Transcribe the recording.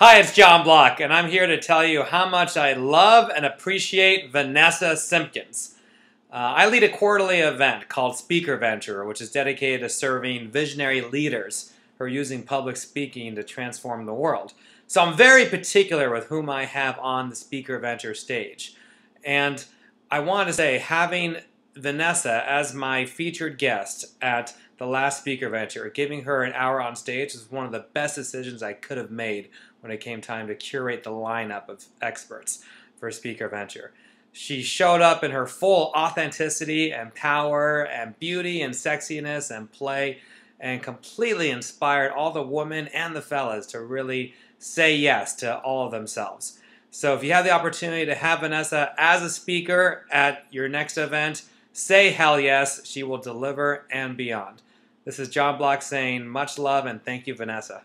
Hi, it's Jon Block, and I'm here to tell you how much I love and appreciate Vanessa Simpkins. Uh, I lead a quarterly event called Speaker Venture, which is dedicated to serving visionary leaders who are using public speaking to transform the world. So I'm very particular with whom I have on the Speaker Venture stage. And I want to say, having Vanessa as my featured guest at the last Speaker Venture, giving her an hour on stage was one of the best decisions I could have made when it came time to curate the lineup of experts for Speaker Venture. She showed up in her full authenticity and power and beauty and sexiness and play and completely inspired all the women and the fellas to really say yes to all of themselves. So if you have the opportunity to have Vanessa as a speaker at your next event, say hell yes. She will deliver and beyond. This is Jon Block saying much love and thank you, Vanessa.